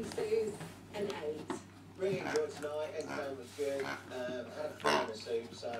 between and eight. Really enjoyed tonight. Entertainment was good. Um, had a fun in the soup, so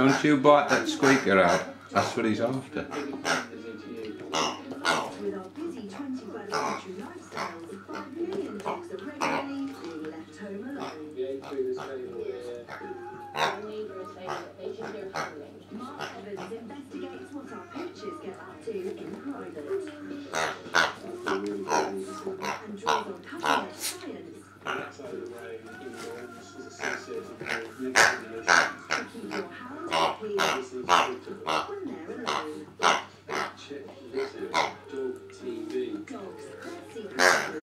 Don't you bite that squeaker out. That's what he's after. 21st century 5 million dogs are regularly being left home alone. Mark Evans investigates what our pooches get up to in private. And draws on cutting-edge science. outside the rain, in the is associated with